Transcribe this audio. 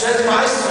você é mais